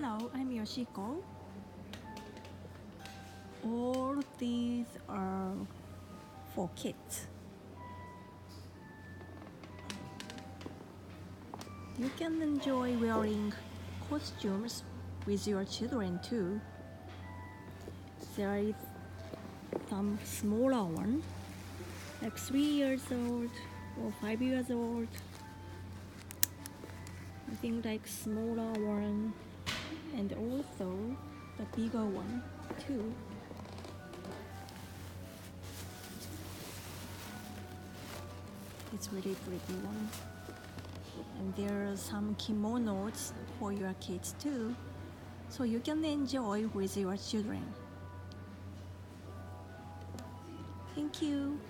Hello, I'm Yoshiko. All these are for kids. You can enjoy wearing costumes with your children too. There is some smaller one, like three years old or five years old. I think like smaller one the one too. It's really pretty one. And there are some kimonos for your kids too. So you can enjoy with your children. Thank you.